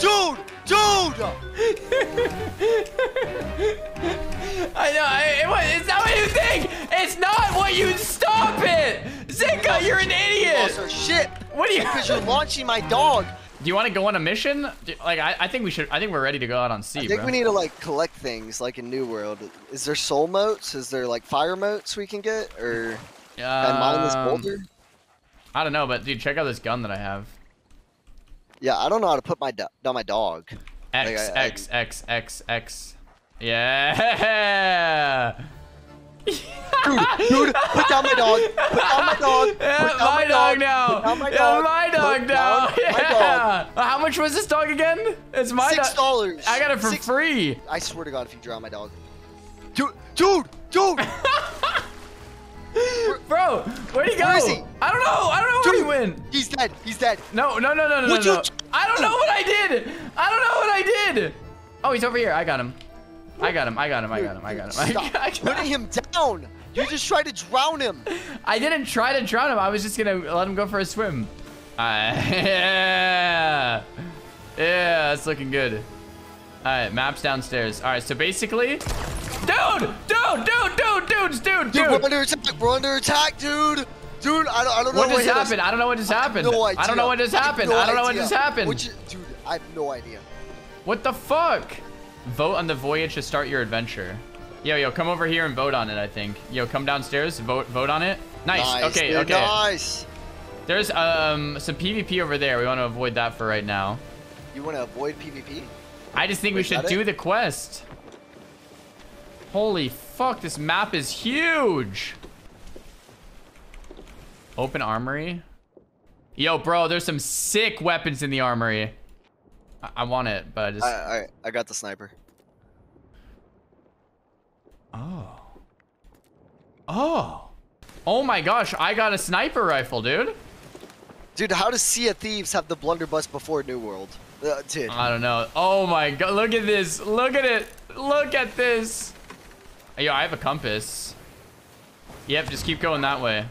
dude, dude. I know. I, it, wa- it's not what you think. It's not what you. Stop it, Zickah. You're an idiot. Also, shit. What are you? Because you're launching my dog. Do you want to go on a mission? Do- Like, I, I think we should. I think we're ready to go out on sea, I think bro. we need to like collect things like in New World. Is there soul motes? Is there like fire motes we can get? Or can I mine this Um, boulder? I don't know, but dude, check out this gun that I have. Yeah, I don't know how to put my do- down my dog. X Like, I- I- X X X X. Yeah. Dude, dude, put down my dog. Put down my dog. Put Yeah, down my dog now. Put down my Yeah, dog. my dog Put now. down my Yeah. dog. Uh, how much was this dog again? It's my Six dollars. I got it for Six- free. I swear to God, if you drown my dog. Dude, dude, dude. Bro, where'd he go? Where is he? I don't know. I don't know where he Dude. went. He's dead. He's dead. No, no, no, no, no, no, Would you no. j- I don't know what I did. I don't know what I did. Oh, he's over here. I got him. I got him. I got him. I got him. I got him. I Stop got putting him down. You just tried to drown him. I didn't try to drown him. I was just gonna let him go for a swim. Uh, yeah, yeah, that's looking good. All right, maps downstairs. All right, so basically, dude, dude, dude, dude, dudes, dude, Dude, we're dude. under attack. We're under attack, dude. Dude, I don't, I don't know What just hit us. happened? I don't know what just I happened. No I don't know what just idea. I happened. no I don't know what just happened. What you- dude, I have no idea. What the fuck? Vote on the voyage to start your adventure. Yo, yo, come over here and vote on it, I think. Yo, come downstairs, vote vote on it. Nice. Nice, okay, dude, okay. Nice. There's um some PvP over there. We want to avoid that for right now. You want to avoid PvP? I just think we should do it? the quest. Holy fuck, this map is huge. Open armory. Yo, bro, there's some sick weapons in the armory. I, I want it, but I just... I, I, I got the sniper. Oh. Oh. Oh my gosh, I got a sniper rifle, dude. Dude, how does Sea of Thieves have the blunderbuss before New World? Uh, dude. I don't know. Oh my god, look at this. Look at it. Look at this. Yo, I have a compass. Yep, just keep going that way.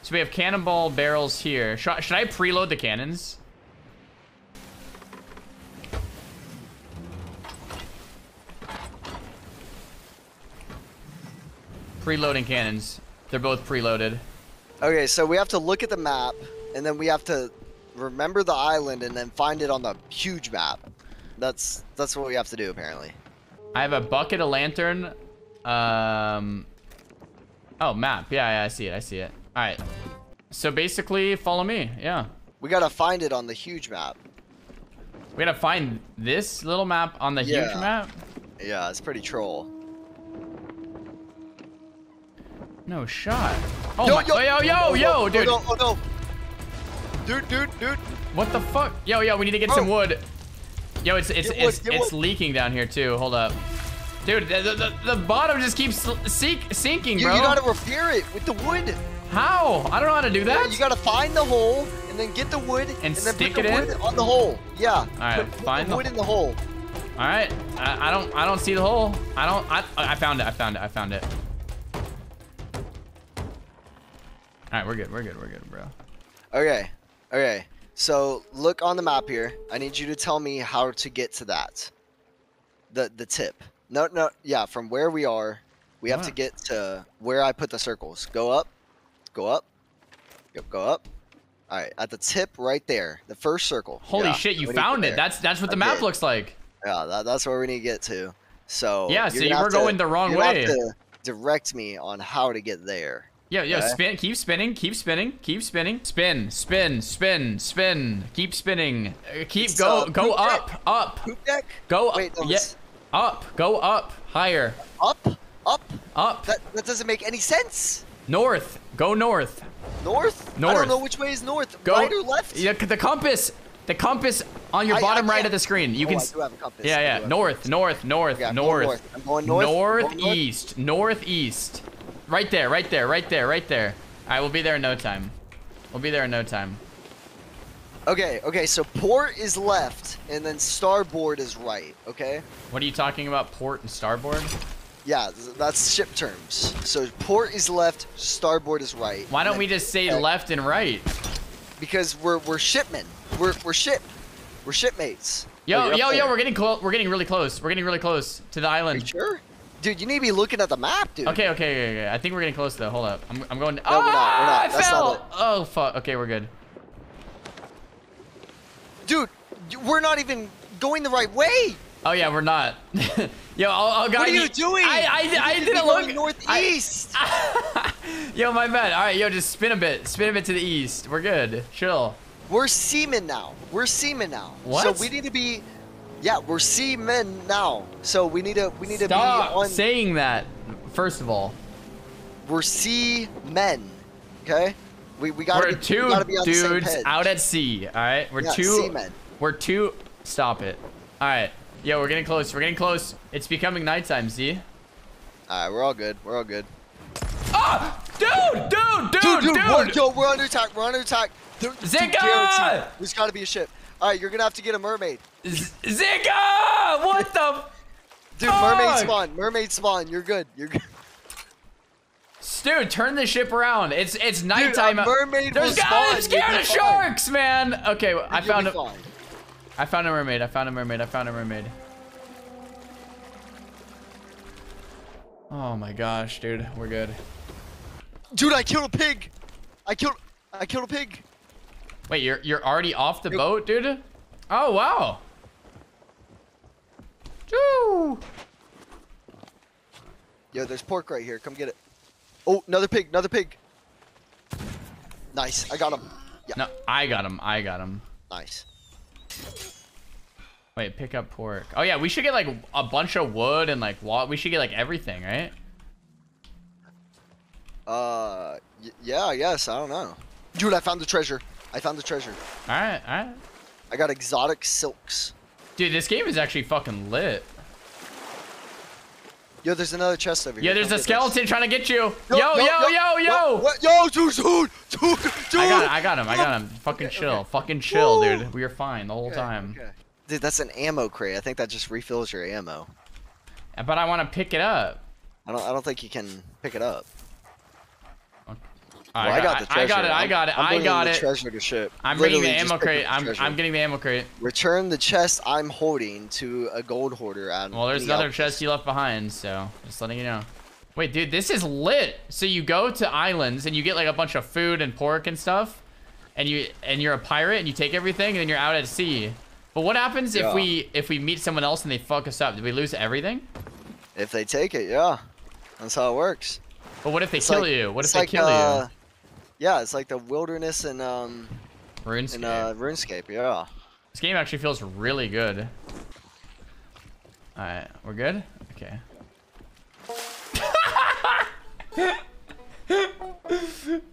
So we have cannonball barrels here. Should, should I preload the cannons? Preloading cannons. They're both preloaded. Okay, so we have to look at the map, and then we have to remember the island, and then find it on the huge map. That's that's what we have to do, apparently. I have a bucket, a lantern. Um. Oh, map. Yeah, yeah, I see it. I see it. All right. So basically, follow me. Yeah. We gotta find it on the huge map. We gotta find this little map on the huge map. Yeah, it's pretty troll. No shot. Oh Yo, my. yo, yo, yo, oh, yo, dude. Oh, no, oh no. Dude, dude, dude. What the fuck? Yo, yo, we need to get Bro. some wood. Yo, it's it's Get wood, it's it's wood. leaking down here too. Hold up. Dude, the, the, the, the bottom just keeps sink, sinking, You, bro. you gotta repair it with the wood. How? I don't know how to do that. You gotta find the hole and then get the wood And then stick it the in? on the hole. Yeah. All right, put, put find the the- wood in the hole. All right. I, I don't I don't see the hole. I don't I I found it. I found it. I found it. All right, we're good. We're good. We're good, bro. Okay. Okay. So look on the map here. I need you to tell me how to get to that. The the tip. No, no. Yeah, from where we are, we have to get to where I put the circles. Go up. Go up. Yep. Go up. All right. At the tip, right there, the first circle. Holy Yeah, shit, you we need to found it. there. That's that's what the I map did. looks like. Yeah, that, that's where we need to get to. So Yeah, so you were to- going the wrong way. have to direct me on how to get there. Yeah, yeah, Okay. spin, keep spinning, keep spinning, keep spinning, spin, spin, spin, spin, keep spinning, Uh, keep It's, go, uh, go poop up, deck. up, Poop deck. go up, Wait, no, yeah, up, go up, higher, up, up. up, That that doesn't make any sense. north, go north, North? North. I don't know which way is north. go, right or left? Yeah, the compass, the compass on your I- I bottom right of the screen. You Oh, can, I do have a compass. Yeah, yeah, north, north, north, Okay, north, north. I'm going north. Northeast, northeast, right there, right there, right there, right there. Right, we'll be there in no time. We'll be there in no time. Okay, okay, so port is left, and then starboard is right, okay? What are you talking about? Port and starboard? Yeah, that's ship terms. So port is left, starboard is right. Why don't we just say okay, left and right? Because we're we're shipmen. We're we're ship. We're shipmates. Yo, Oh, yo, yo, we're getting close. We're getting really close. We're getting really close to the Are you island. sure? Dude, you need to be looking at the map, dude. Okay, okay, okay, okay. I think we're getting close though. Hold up. I'm, I'm going. we're oh, not, we're not. Oh, I That's fell. not it. Oh fuck. Okay, we're good. Dude, we're not even going the right way. Oh yeah, we're not. yo, I'll, I'll guide What are you doing? I, I, I didn't look. northeast. yo, my bad. All right, yo, just spin a bit. Spin a bit to the east. We're good. Chill. We're seamen now. We're seamen now. What? So we need to be. Yeah, we're seamen now. So we need to. We need to be Stop on. saying that. First of all, we're seamen. Okay. We we gotta we're be. we gotta be on the same dudes out at sea. All right, we're Yeah, two. seamen. We're two. Stop it. All right. Yo, we're getting close. We're getting close. It's becoming nighttime. See? All right, we're all good. We're all good. Ah, dude, dude, dude, Dude, dude. dude, we're, yo, we're under attack. We're under attack. Dude, Zickah! There's got to be a ship. All right, you're gonna have to get a mermaid. Z- Zickah! What the? Dude, mermaid spawn. Mermaid spawn. You're good. You're good. Dude, turn the ship around. It's it's nighttime. out- mermaid There's guys I'm scared of fine. sharks, man. Okay, I found a fine. I found a mermaid. I found a mermaid. I found a mermaid. Oh my gosh, dude, we're good. Dude, I killed a pig. I killed. I killed a pig. Wait, you're you're already off the boat, dude? Oh wow. Choo! Yo, there's pork right here. Come get it. Oh, another pig. Another pig. Nice. I got him. Yeah. No, I got him. I got him. Nice. Wait, pick up pork. Oh yeah, we should get like a bunch of wood and like wa- we should get like everything, right? Uh, y- yeah, I guess. I don't know. Dude, I found the treasure. I found the treasure. All right, all right. I got exotic silks. Dude, this game is actually fucking lit. Yo, there's another chest over here. Yeah, there's a get this. skeleton trying to get you. Yo, yo, yo, yo, yo. What, what? Yo, dude, dude, dude, dude. I got. I got him. I got him. Fucking Okay, chill. okay. Fucking chill, dude. We were fine the whole Okay, time. okay. Dude, that's an ammo crate. I think that just refills your ammo. But I want to pick it up. I don't. I don't think you can pick it up. Well, right, I got the I got it. I got it. I'm I bringing got the it. Treasure to ship. I'm bringing the ammo crate. I'm treasure. I'm getting the ammo crate. Return the chest I'm holding to a gold hoarder. Well, there's another chest you left behind, so just letting you know. Wait, dude, this is lit. So you go to islands and you get like a bunch of food and pork and stuff, and you and you're a pirate and you take everything and then you're out at sea. But what happens Yeah. if we if we meet someone else and they fuck us up? Do we lose everything? If they take it, yeah, that's how it works. But what if they It's kill like- you? What if they like, kill uh, Yeah, it's like the wilderness and um? RuneScape. in uh, RuneScape. Yeah. This game actually feels really good. Alright, we're good? Okay.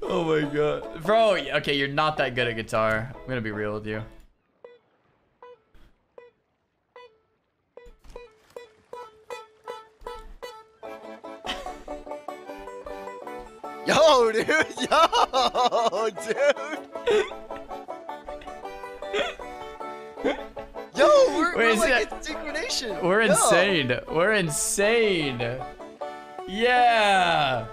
oh my god. Bro, okay, you're not that good at guitar. I'm gonna be real with you. Yo, dude. Yo, dude. Yo, we're, Wait, we're like that- in synchronization. We're Yo. insane. We're insane. Yeah.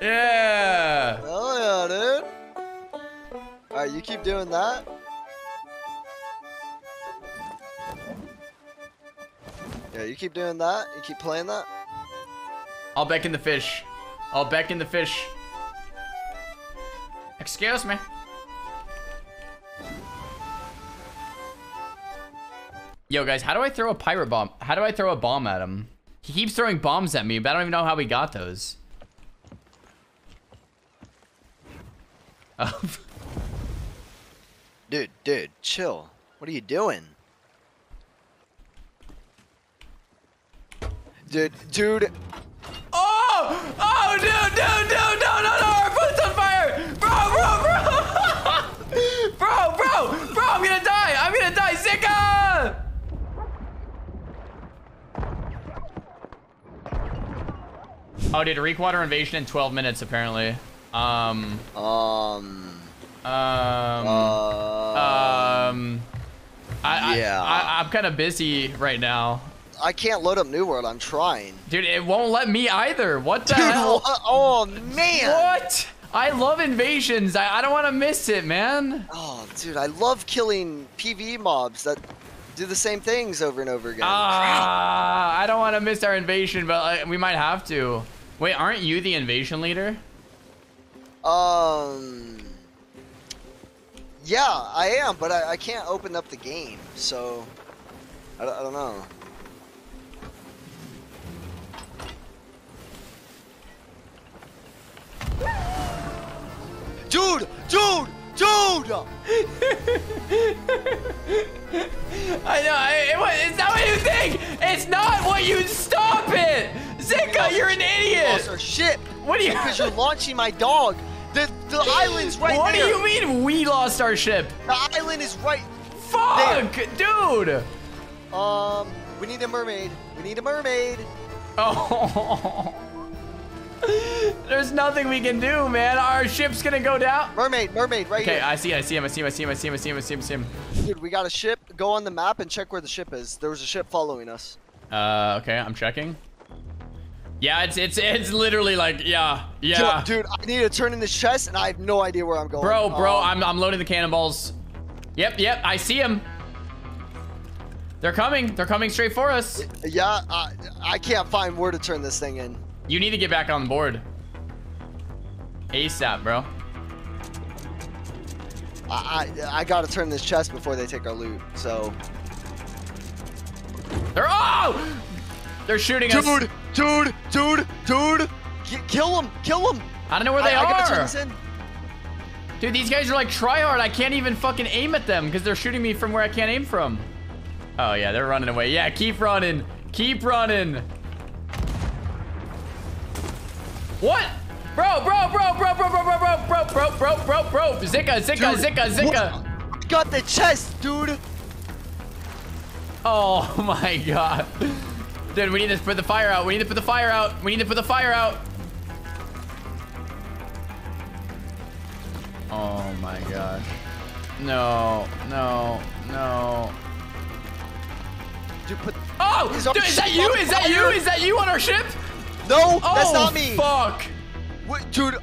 Yeah. Hell yeah, dude. Alright, you keep doing that. Yeah, you keep doing that. You keep playing that. I'll beckon the fish. I'll beckon the fish. Excuse me. Yo, guys, how do I throw a pirate bomb? How do I throw a bomb at him? He keeps throwing bombs at me, but I don't even know how we got those. Oh, Dude, dude, chill. What are you doing? Dude, dude, oh! Dude, dude, dude, no, no, no! Our boat's on fire! Bro, bro, bro! bro, bro, bro, I'm gonna die! I'm gonna die! Zickah! Oh, dude, Reekwater invasion in 12 minutes, apparently. Um, um, um, uh, um, I, yeah. I, I, I'm kind of busy right now. I can't load up New World. I'm trying. Dude, it won't let me either. What the Dude, hell? what? Oh man. What? I love invasions. I, I don't want to miss it, man. Oh, dude, I love killing PvE mobs that do the same things over and over again. Ah, I don't want to miss our invasion, but uh, we might have to. Wait, aren't you the invasion leader? Um. Yeah, I am, but I, I can't open up the game, so I, I don't know. Dude, dude, dude! I know. I, it, it's not what you think. It's not what you. Stop it, Zickah. You're an idiot. Lost our ship What do you? because you're launching my dog. The the island's right what there. do you mean we lost our ship? The island is right. Fuck, dude. Um, we need a mermaid. We need a mermaid. Oh. There's nothing we can do, man. Our ship's gonna go down. Mermaid, mermaid, right Okay, here. I see, I see him, I see him, I see him, I see him, I see him, I see him, I see him. Dude, we got a ship. Go on the map and check where the ship is. There was a ship following us. Uh, okay, I'm checking. Yeah, it's it's it's literally like yeah, yeah. Dude, dude, I need to turn in this chest, and I have no idea where I'm going. Bro, bro, Um, I'm I'm loading the cannonballs. Yep, yep, I see him. They're coming. They're coming straight for us. Yeah, I, I can't find where to turn this thing in. You need to get back on board. ASAP, bro. I, I, I gotta turn this chest before they take our loot. So, They're oh! They're shooting us. dude, dude, dude, dude, kill him, kill him. I don't know where they I, I gotta turn are. this in. Dude, these guys are like tryhard. I can't even fucking aim at them because they're shooting me from where I can't aim from. Oh yeah, they're running away. Yeah, keep running. Keep running. What? Bro, bro, bro, bro, bro, bro, bro, bro, bro, bro, bro, bro, bro. Zickah, Zickah, Dude, Zickah, Zickah. what? Got the chest, dude. Oh my god. Dude, we need to put the fire out. We need to put the fire out. We need to put the fire out. Oh my gosh. No, no, no. Dude, put. Oh, dude, is that you? Is that you? Is that you on our ship? No, Oh, that's not oh, me. fuck. Wait, dude,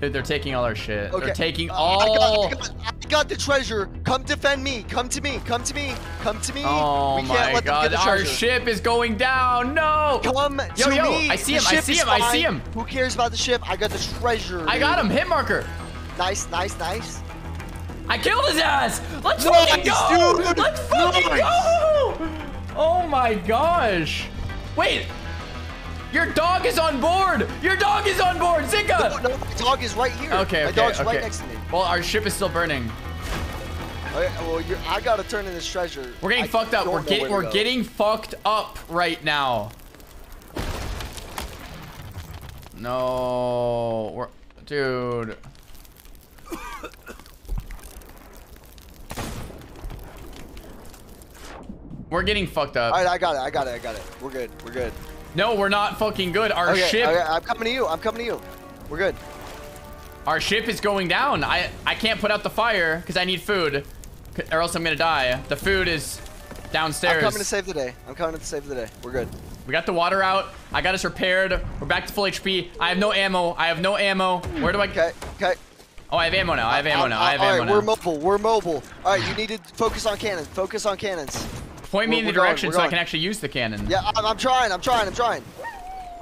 Dude, they're taking all our shit. okay. They're taking all. I got, I, got, I got the treasure. Come defend me. Come to me. Come to me. Come to me. Oh we can't my god, get our ship is going down. No. Come Yo, to yo, me. I see him, I see him, I see him. Who cares about the ship? I got the treasure. I got him. Hit marker. Nice, nice, nice. I killed his ass. Let's Nice, fucking go. dude. Let's fucking Nice. go. Oh my gosh. Wait. Your dog is on board. Your dog is on board. Zickah. No, no, my dog is right here. Okay, okay, My dog's okay. right next to me. Well, our ship is still burning. Oh, okay, well, you're, I gotta turn in this treasure. We're getting I fucked up. We're getting we're getting fucked up right now. No, we're dude. We're getting fucked up. All right, I got it. I got it. I got it. We're good. We're good. No, we're not fucking good. Our Okay, ship, okay, I'm coming to you. I'm coming to you. We're good. our ship is going down. I I can't put out the fire because I need food, or else I'm gonna die. The food is downstairs. I'm coming to save the day. I'm coming to save the day. We're good. We got the water out. I got us repaired. We're back to full HP. I have no ammo. I have no ammo. Where do I? Okay. Okay. Oh, I have ammo now. I have ammo Um, now. I have all ammo right, now. we're mobile. We're mobile. All right, you need to focus on cannons. Focus on cannons. Point me we're- in the going, direction we're so I can actually use the cannon. Yeah, I'm, I'm trying. I'm trying. I'm trying.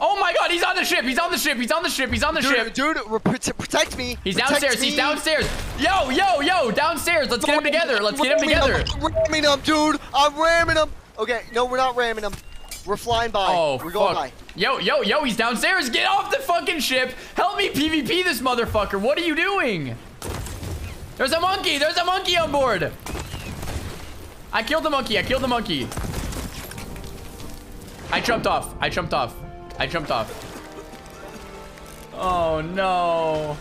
Oh my god, he's on the ship. He's on the ship. He's on the ship. He's on the Dude, ship. dude, protect me. He's Protect downstairs. He's downstairs. Yo, yo, yo, downstairs. Let's get him together. Let's get him together. I'm ramming him, dude. I'm ramming him. Okay, no, we're not ramming him. We're flying by. Oh, we're going fuck. by. Yo, yo, yo, he's downstairs. Get off the fucking ship. Help me PvP this motherfucker. What are you doing? There's a monkey. There's a monkey on board. I killed the monkey. I killed the monkey. I jumped off. I jumped off. I jumped off. Oh, no.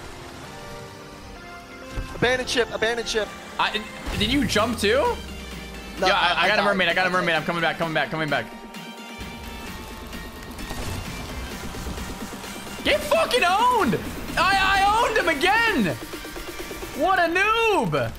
Abandoned ship. Abandoned ship. I, did you jump too? No, yeah, I, I got a mermaid. I got a mermaid. I'm coming back. Coming back. Coming back. Get fucking owned! I I owned him again! What a noob!